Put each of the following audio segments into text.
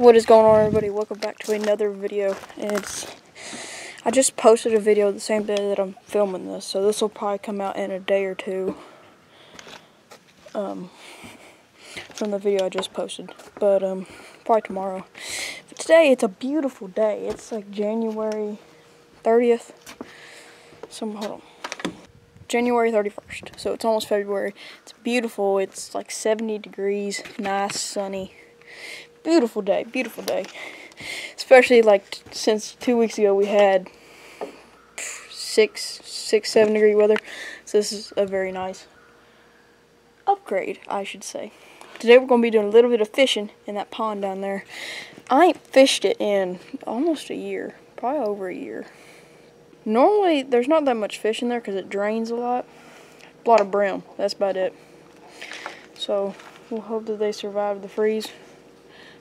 What is going on everybody? Welcome back to another video. It's I just posted a video the same day that I'm filming this, so this will probably come out in a day or two. Um from the video I just posted. But um probably tomorrow. But today it's a beautiful day. It's like January 30th. Some hold on. January 31st. So it's almost February. It's beautiful. It's like 70 degrees, nice, sunny. Beautiful day, beautiful day. Especially like since two weeks ago we had six, six, seven degree weather. So this is a very nice upgrade, I should say. Today we're going to be doing a little bit of fishing in that pond down there. I ain't fished it in almost a year, probably over a year. Normally, there's not that much fish in there because it drains a lot. A lot of brim. That's about it. So, we'll hope that they survive the freeze.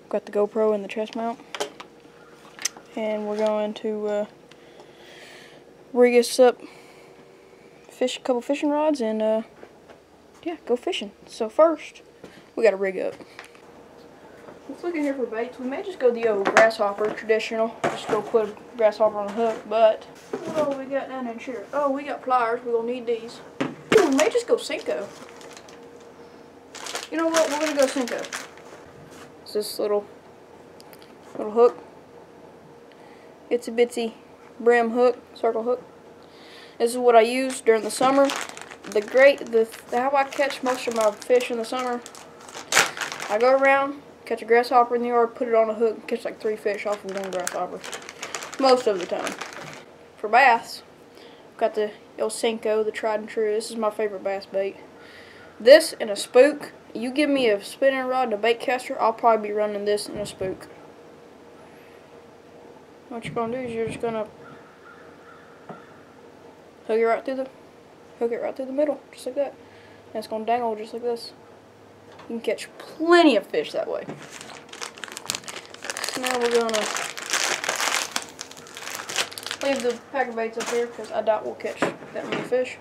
Got the GoPro and the chest mount. And we're going to uh, rig us up, fish a couple fishing rods, and uh, yeah, go fishing. So first, we got to rig up. Let's look in here for baits. We may just go the old grasshopper traditional. Just go put a grasshopper on a hook. But what do we got down in here? Oh, we got pliers. We're gonna need these. We may just go Senko. You know what? We're gonna go Senko. It's this little little hook. It's a bitsy brim hook, circle hook. This is what I use during the summer. The great, the how I catch most of my fish in the summer. I go around, catch a grasshopper in the yard, put it on a hook, and catch like three fish off of one grasshopper. Most of the time. For bass, got the El Senko, the tried and true. This is my favorite bass bait. This and a spook. You give me a spinning rod and a bait caster, I'll probably be running this in a spook. What you're gonna do is you're just gonna hook it right through the hook it right through the middle, just like that. And it's gonna dangle just like this. You can catch plenty of fish that way. Now we're gonna leave the pack of baits up here because I doubt we'll catch that many fish.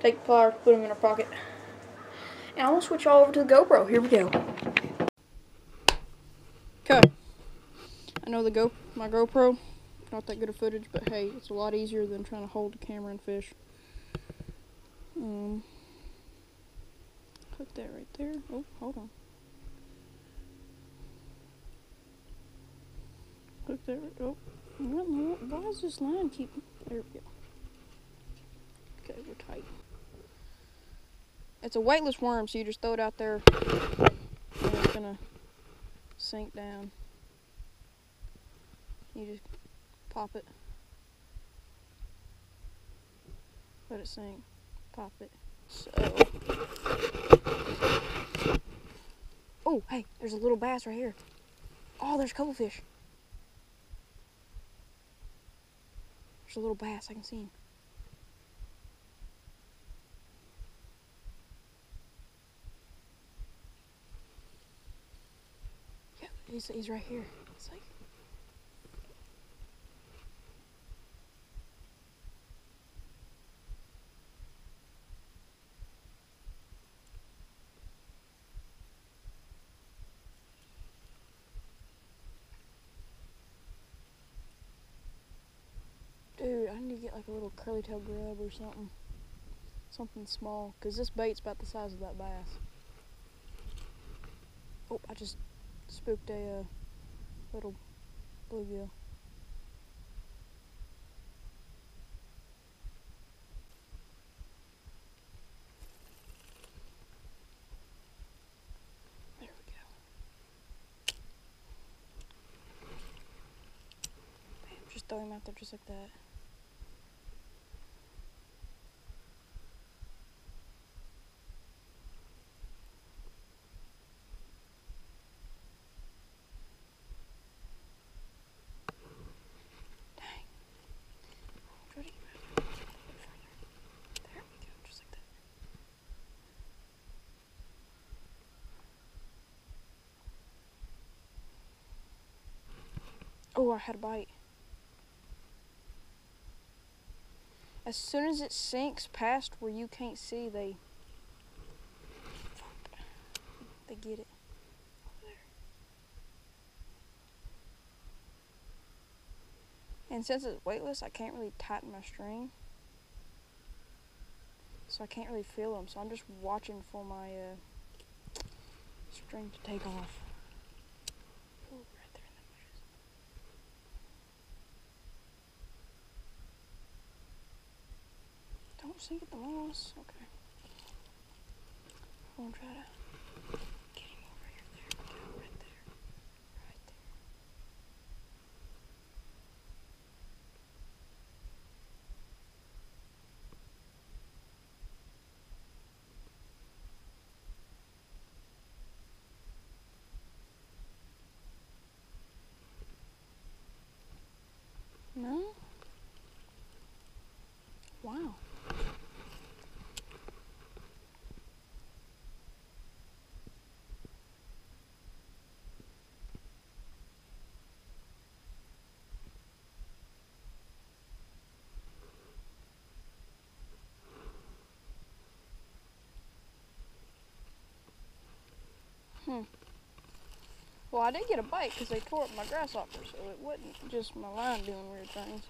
Take the pliers, put them in our pocket. And I'm gonna switch all over to the GoPro. Here we go. Okay. I know the Go my GoPro, not that good of footage, but hey, it's a lot easier than trying to hold the camera and fish. Um Put that right there. Oh, hold on. Hook that. Oh, why does this line keep? There we go. Okay, we're tight. It's a weightless worm, so you just throw it out there, and it's gonna sink down. You just pop it, let it sink, pop it. So. Oh, hey, there's a little bass right here. Oh, there's a couple fish. There's a little bass. I can see him. Yeah, he's, he's right here. It's like Dude, I need to get like a little curly tail grub or something. Something small. Because this bait's about the size of that bass. Oh, I just spooked a uh, little bluegill. There we go. Just throw him out there just like that. Oh, I had a bite. As soon as it sinks past where you can't see, they they get it. And since it's weightless, I can't really tighten my string. So I can't really feel them. So I'm just watching for my uh, string to take off. Don't sink at the moss. Okay. I'm gonna try to get him over here. There we go. Right there. Right there. No? Wow. Hmm. Well, I did get a bite because they tore up my grasshopper, so it wasn't just my line doing weird things.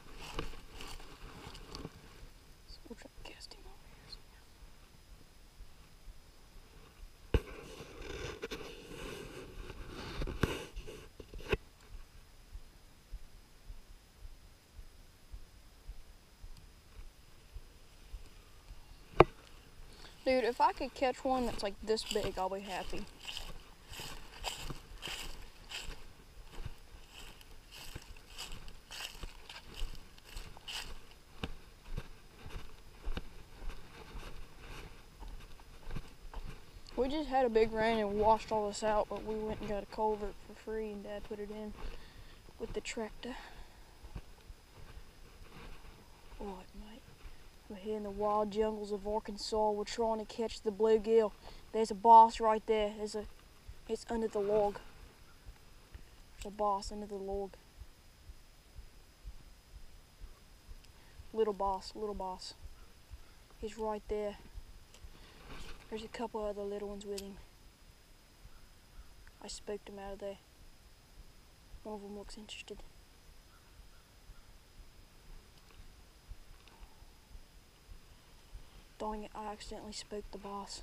Dude, if I could catch one that's like this big, I'll be happy. We just had a big rain and washed all this out, but we went and got a culvert for free and Dad put it in with the tractor. Oh, it might. We're here in the wild jungles of Arkansas. We're trying to catch the bluegill. There's a boss right there. There's a, it's under the log. There's a boss under the log. Little boss, little boss. He's right there. There's a couple other little ones with him. I spooked him out of there. One of them looks interested. Dang it, I accidentally spooked the boss.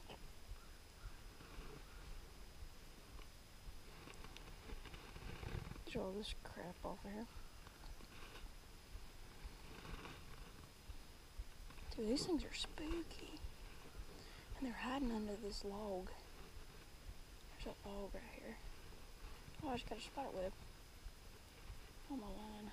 Get all this crap off of here. Dude, these things are spooky. They're hiding under this log. There's a log right here. Oh, I just got a spider web Oh my line.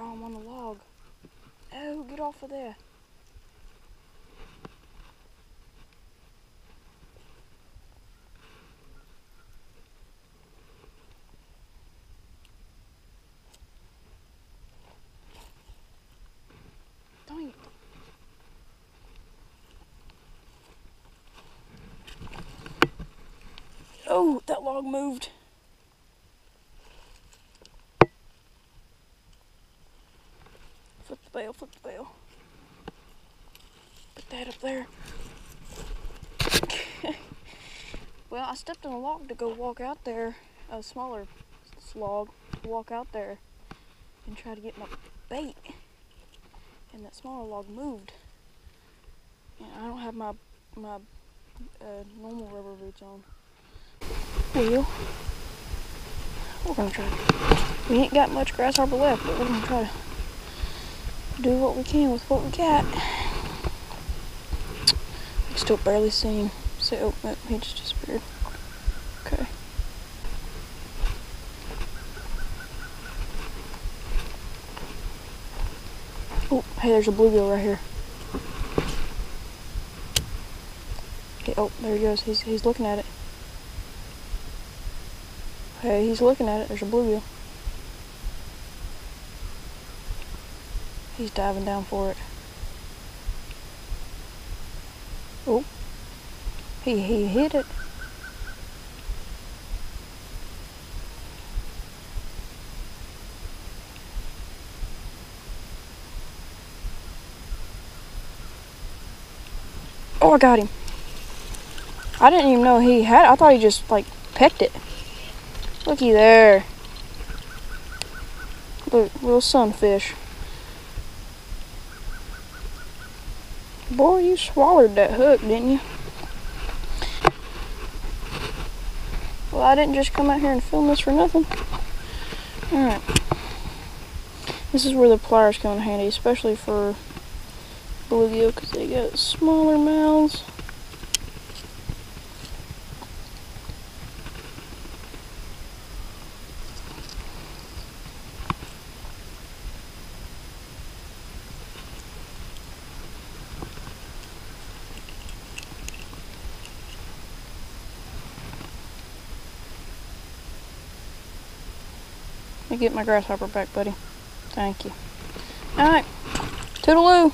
Oh, I'm on the log. Get off of there. Oh, that log moved. Flip the bail, flip the bail. That up there. well, I stepped on a log to go walk out there, a smaller log, walk out there and try to get my bait. And that smaller log moved. And I don't have my my uh, normal rubber boots on. Well, we're gonna try. We ain't got much grasshopper left, but we're gonna try to do what we can with what we got. Still barely seeing. So, oh, he just disappeared. Okay. Oh, hey, there's a bluegill right here. Okay, oh, there he goes. He's he's looking at it. Hey, he's looking at it. There's a bluegill. He's diving down for it. Oh, he, he hit it. Oh, I got him. I didn't even know he had I thought he just, like, pecked it. Looky there. Look, little sunfish. Boy, you swallowed that hook, didn't you? Well, I didn't just come out here and film this for nothing. Alright. This is where the pliers come in handy, especially for bluegill, because they got smaller mouths. Let me get my grasshopper back, buddy. Thank you. Alright. Toodaloo.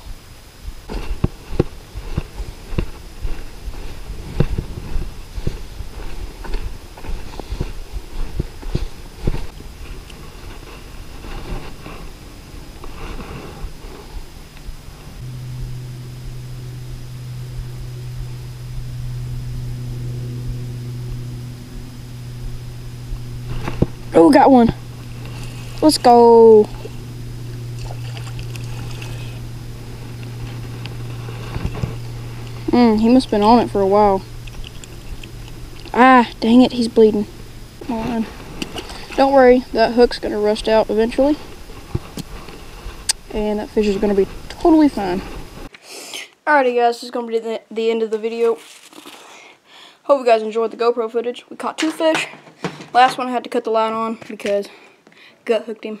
Oh, got one. Let's go. Hmm, he must have been on it for a while. Ah, dang it, he's bleeding. Come on. Don't worry, that hook's going to rust out eventually. And that fish is going to be totally fine. Alrighty guys, this is going to be the, the end of the video. Hope you guys enjoyed the GoPro footage. We caught two fish. Last one I had to cut the line on because gut hooked him.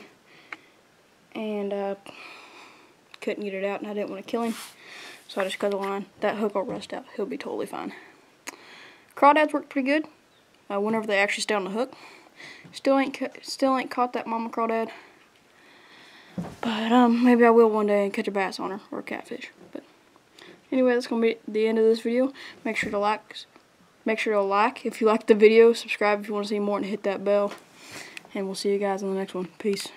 And uh, couldn't get it out and I didn't want to kill him. So I just cut the line. That hook will rust out. He'll be totally fine. Crawdads worked pretty good. Uh, whenever they actually stay on the hook. Still ain't still ain't caught that mama crawdad. But um, maybe I will one day and catch a bass on her or a catfish. But anyway, that's gonna be the end of this video. Make sure to like, make sure to like if you like the video, subscribe if you want to see more, and hit that bell. And we'll see you guys in the next one. Peace.